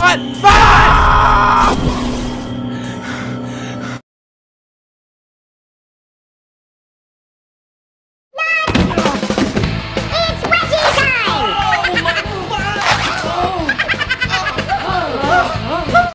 빨 리.